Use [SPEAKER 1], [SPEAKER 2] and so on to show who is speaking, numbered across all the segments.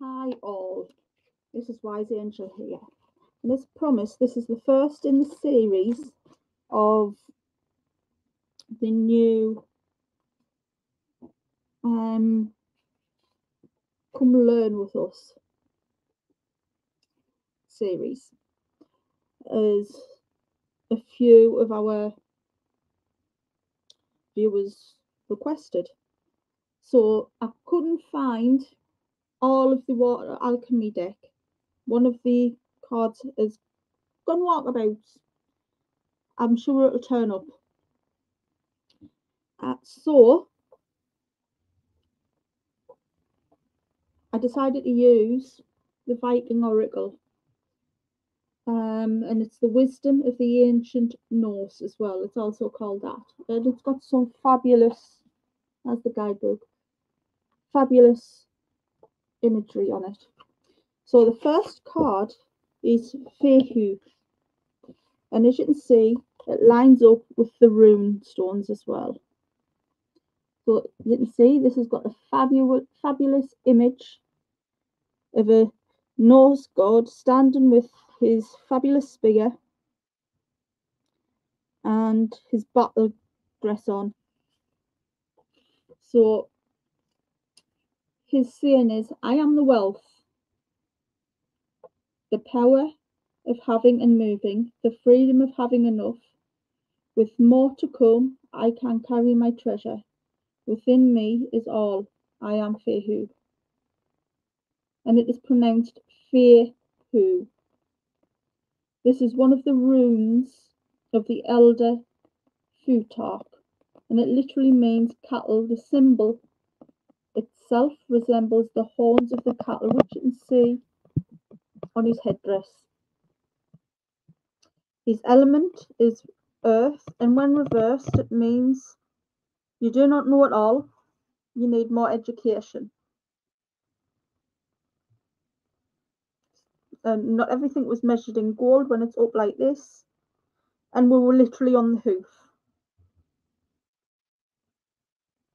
[SPEAKER 1] Hi all, this is Wise Angel here. And as promised, this is the first in the series of the new um, Come Learn With Us series. As a few of our viewers requested. So I couldn't find all of the water alchemy deck. One of the cards has gone walkabouts. I'm sure it'll turn up. Uh, so I decided to use the Viking Oracle. Um, and it's the wisdom of the ancient Norse as well. It's also called that. And it's got some fabulous, as the guidebook, fabulous imagery on it. So the first card is Fehu. And as you can see, it lines up with the rune stones as well. So you can see this has got a fabulous, fabulous image of a Norse god standing with his fabulous spear and his battle dress on. So his saying is, I am the wealth, the power of having and moving, the freedom of having enough. With more to come, I can carry my treasure. Within me is all. I am Fehu. And it is pronounced Fehu. This is one of the runes of the elder Futhark, and it literally means cattle. The symbol itself resembles the horns of the cattle, which you can see on his headdress. His element is earth, and when reversed, it means you do not know it all, you need more education. And not everything was measured in gold when it's up like this, and we were literally on the hoof.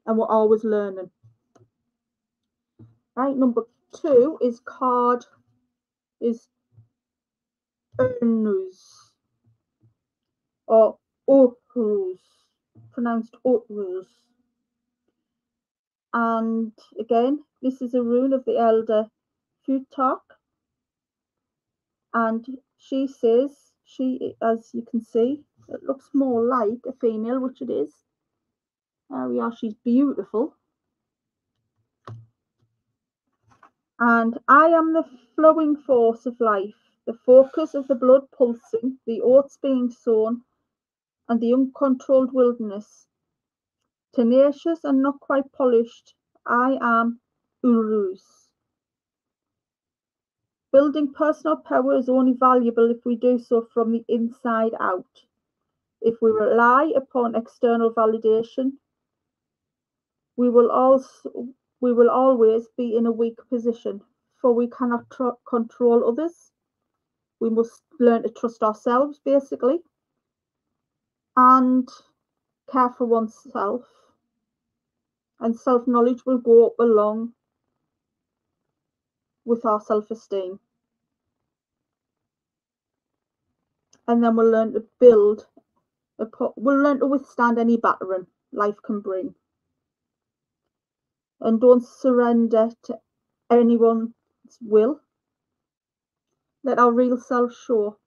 [SPEAKER 1] And we're always learning. Right, number two is card is Urnus or Orus, pronounced Orus. And again, this is a rune of the elder Futhark. And she says, she, as you can see, it looks more like a female, which it is. There we are, she's beautiful. And I am the flowing force of life, the focus of the blood pulsing, the oats being sown, and the uncontrolled wilderness. Tenacious and not quite polished, I am Uruz. Building personal power is only valuable if we do so from the inside out. If we rely upon external validation, we will also we will always be in a weak position, for we cannot tr- control others. We must learn to trust ourselves, basically, and care for oneself. And self knowledge will go up along with our self esteem. And then we'll learn to build, a, we'll learn to withstand any battering life can bring and don't surrender to anyone's will. Let our real self show.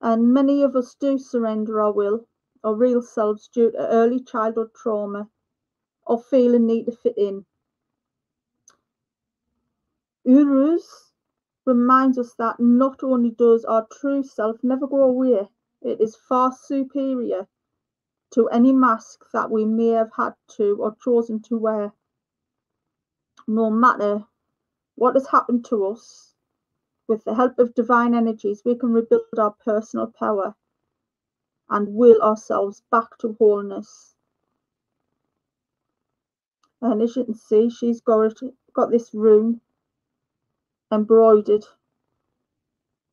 [SPEAKER 1] And many of us do surrender our will, our real selves, due to early childhood trauma or feeling need to fit in. Uruz reminds us that not only does our true self never go away, it is far superior to any mask that we may have had to or chosen to wear no matter what has happened to us, with the help of divine energies, we can rebuild our personal power and will ourselves back to wholeness. And as you can see, she's got got this rune embroidered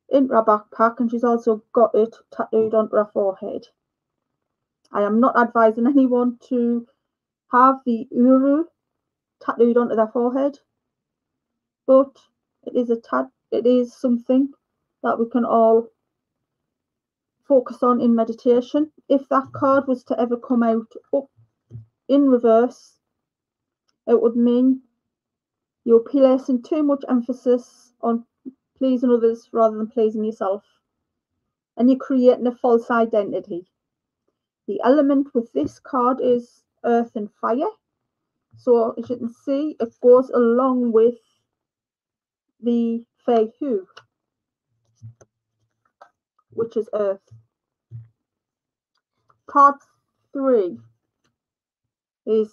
[SPEAKER 1] in her backpack, and she's also got it tattooed onto her forehead. I am not advising anyone to have the Uru tattooed onto their forehead. but it is a tad, it is something that we can all focus on in meditation. If that card was to ever come out up in reverse, it would mean you're placing too much emphasis on pleasing others rather than pleasing yourself. And you're creating a false identity. The element with this card is earth and fire. So as you can see, it goes along with the Fehu, which is earth. Card three is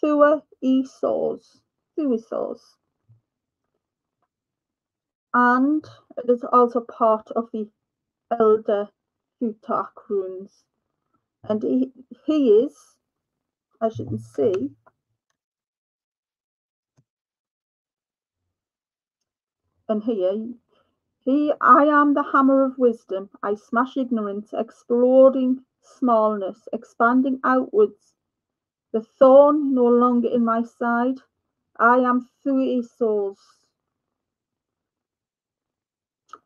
[SPEAKER 1] Thua Esau's. Thurisaz. And it is also part of the Elder Futhark runes. And he, he is, as you can see, and here eh? he I am the hammer of wisdom. I smash ignorance, exploding smallness, expanding outwards. The thorn no longer in my side. I am Thurisaz.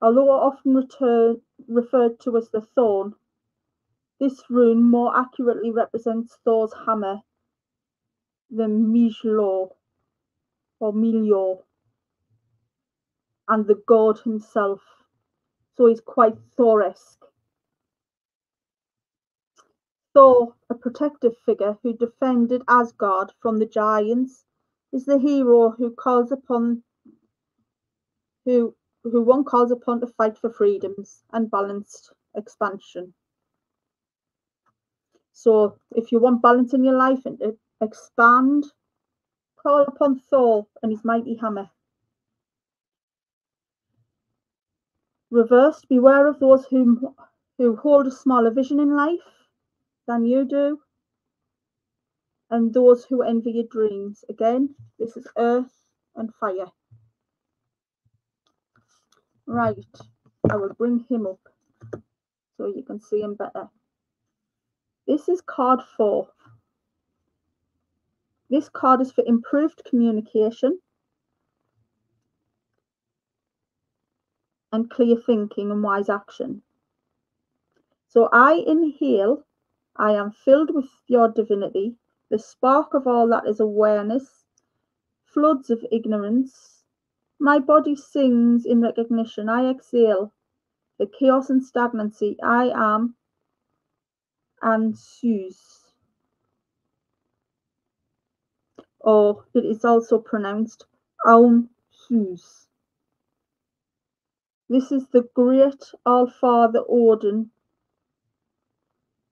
[SPEAKER 1] Although often return, referred to as the thorn, this rune more accurately represents Thor's hammer, the Mijlo or Milio, and the god himself. So he's quite Thoresque. Thor, a protective figure who defended Asgard from the giants, is the hero who calls upon who who one calls upon to fight for freedoms and balanced expansion. So if you want balance in your life and uh, expand, call upon Thor and his mighty hammer. Reversed, beware of those who, who hold a smaller vision in life than you do, and those who envy your dreams. Again, this is earth and fire. Right, I will bring him up so you can see him better. This is card four. This card is for improved communication and clear thinking and wise action. So I inhale, I am filled with your divinity, the spark of all that is awareness, floods of ignorance, my body sings in recognition. I exhale the chaos and stagnancy. I am Ansuz. Or it is also pronounced Aum Suze. This is the great All Father Odin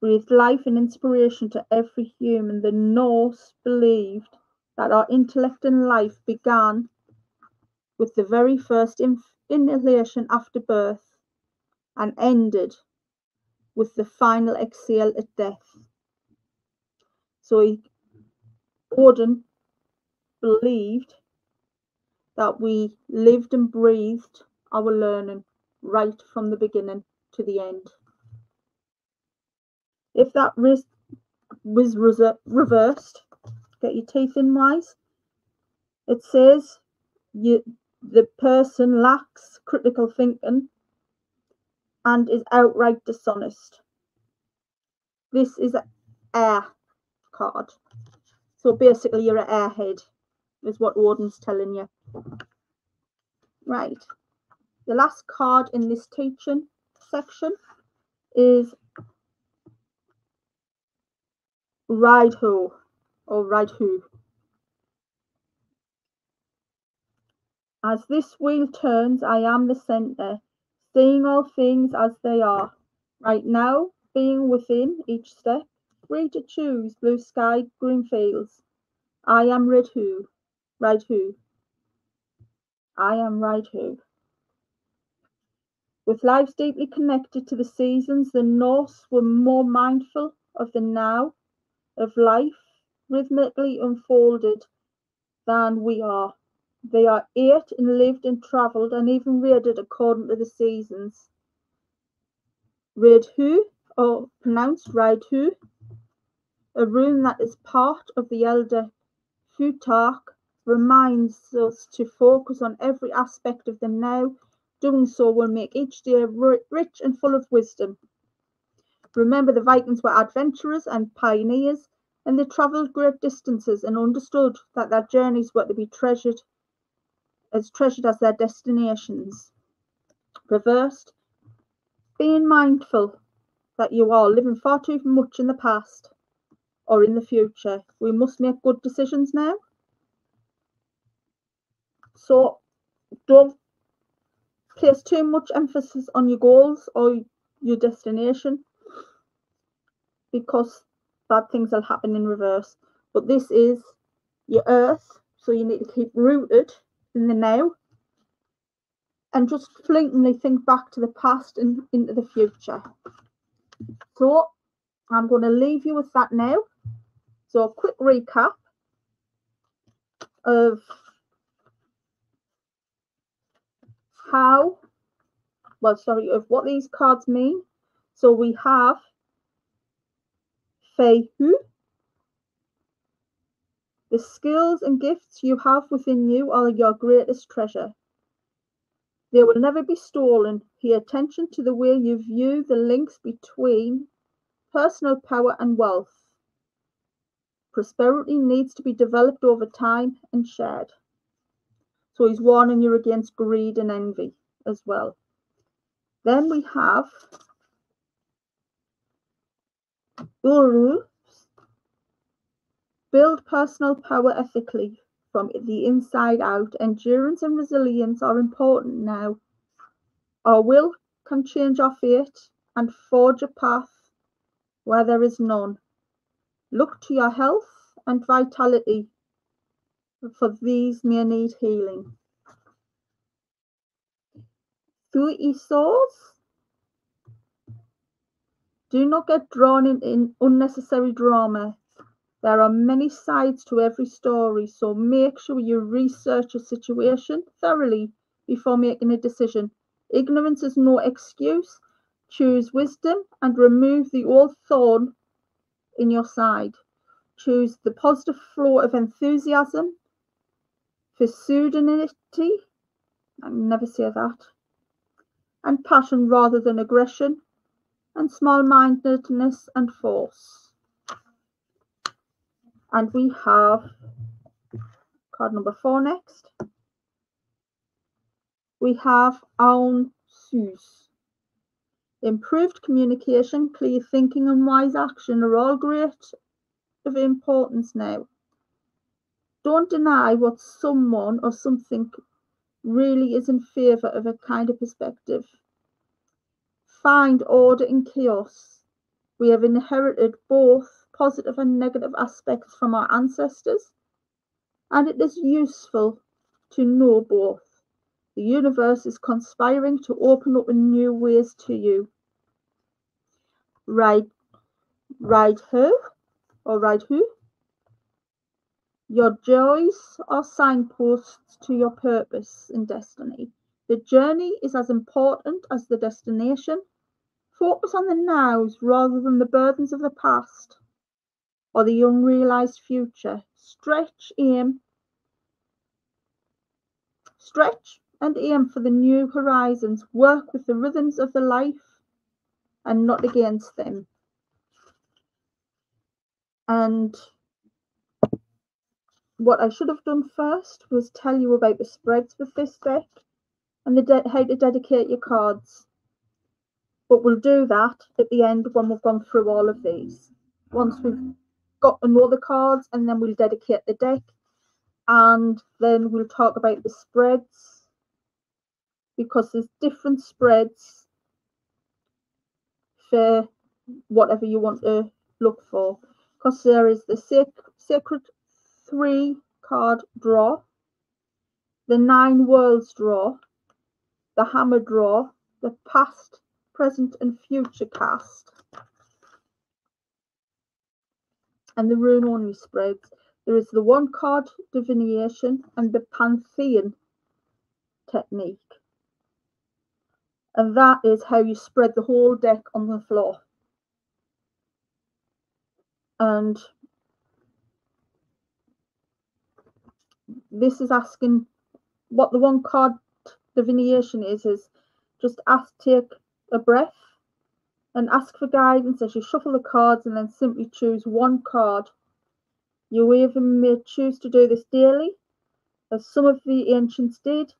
[SPEAKER 1] breathed life and inspiration to every human. The Norse believed that our intellect and life began with the very first inhalation after birth and ended with the final exhale at death. So he, Odin believed that we lived and breathed our learning right from the beginning to the end. If that risk was reversed, get your teeth in wise. It says you the person lacks critical thinking and is outright dishonest. This is an air card. So basically, you're an airhead, is what Warden's telling you. Right. The last card in this teaching section is Ride Who or Ride Who. As this wheel turns, I am the center, seeing all things as they are. Right now, being within each step, free to choose blue sky, green fields. I am Ridhu, Who? Red Who. I am Ride Who? With lives deeply connected to the seasons, the Norse were more mindful of the now, of life rhythmically unfolded than we are. They are ate and lived and travelled and even raided according to the seasons. Raidhu, or pronounced Raidhu, a rune that is part of the elder Futhark reminds us to focus on every aspect of the now. Doing so will make each day rich and full of wisdom. Remember, the Vikings were adventurers and pioneers, and they travelled great distances and understood that their journeys were to be treasured as treasured as their destinations. Reversed, being mindful that you are living far too much in the past or in the future. We must make good decisions now. So don't place too much emphasis on your goals or your destination because bad things will happen in reverse. But this is your earth, so you need to keep rooted in the now and just fleetingly think back to the past and into the future. So I'm going to leave you with that now. So a quick recap of how, well, sorry, of what these cards mean. So we have Fehu. The skills and gifts you have within you are your greatest treasure. They will never be stolen. Pay attention to the way you view the links between personal power and wealth. Prosperity needs to be developed over time and shared. So he's warning you against greed and envy as well. Then we have Uru. Build personal power ethically from the inside out. Endurance and resilience are important now. Our will can change our fate and forge a path where there is none. Look to your health and vitality, for these may need healing. Thurisaz, do not get drawn in, in unnecessary drama there are many sides to every story, so make sure you research a situation thoroughly before making a decision. Ignorance is no excuse. Choose wisdom and remove the old thorn in your side. Choose the positive flow of enthusiasm pseudonymity. I never say that. And passion rather than aggression, and small mindedness and force. And we have card number four next. We have Aun Sus. Improved communication, clear thinking, and wise action are all great of importance now. Don't deny what someone or something really is in favour of a kind of perspective. Find order in chaos. We have inherited both positive and negative aspects from our ancestors, and it is useful to know both. The universe is conspiring to open up in new ways to you. Right, right who, or right who? Your joys are signposts to your purpose and destiny. The journey is as important as the destination. Focus on the nows rather than the burdens of the past or the unrealized future. Stretch, aim, stretch and aim for the new horizons. Work with the rhythms of the life and not against them. And what I should have done first was tell you about the spreads with this deck and the how to dedicate your cards. But we'll do that at the end when we've gone through all of these. Once we've got know the cards and then we'll dedicate the deck and then we'll talk about the spreads because there's different spreads for whatever you want to look for because there is the sac- sacred three card draw the nine worlds draw the hammer draw the past present and future cast and the rune only spreads. There is the one card divination and the pantheon technique. And that is how you spread the whole deck on the floor. And this is asking what the one card divination is, is just ask, take a breath and ask for guidance as you shuffle the cards and then simply choose one card. You even may choose to do this daily, as some of the ancients did,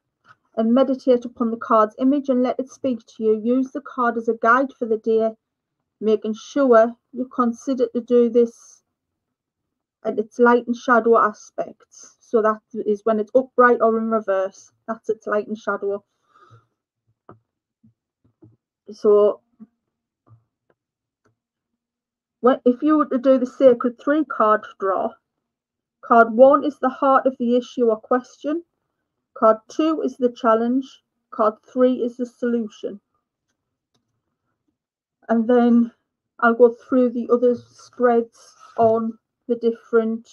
[SPEAKER 1] and meditate upon the card's image and let it speak to you. Use the card as a guide for the day, making sure you consider to do this at its light and shadow aspects. So that is when it's upright or in reverse. That's its light and shadow. So when, if you were to do the sacred three card draw, card one is the heart of the issue or question. Card two is the challenge. Card three is the solution. And then I'll go through the other spreads on the different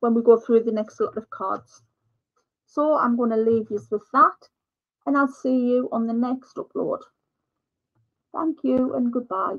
[SPEAKER 1] when we go through the next lot of cards. So I'm going to leave you with that and I'll see you on the next upload. Thank you and goodbye.